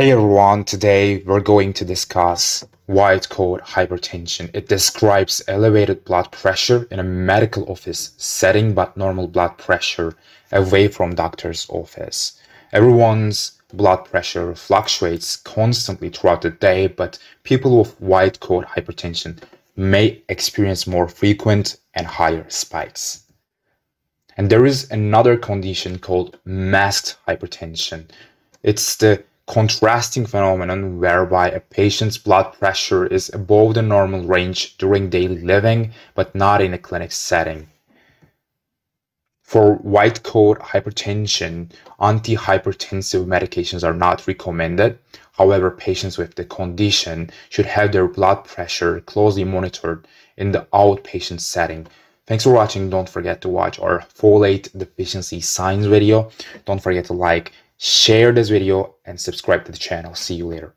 Hey everyone, today we're going to discuss white coat hypertension. It describes elevated blood pressure in a medical office setting but normal blood pressure away from doctor's office. Everyone's blood pressure fluctuates constantly throughout the day, but people with white coat hypertension may experience more frequent and higher spikes. And there is another condition called masked hypertension. It's the contrasting phenomenon whereby a patient's blood pressure is above the normal range during daily living but not in a clinic setting. For white coat hypertension, antihypertensive medications are not recommended. However, patients with the condition should have their blood pressure closely monitored in the outpatient setting. Thanks for watching. Don't forget to watch our folate deficiency signs video. Don't forget to like, share this video and subscribe to the channel. See you later.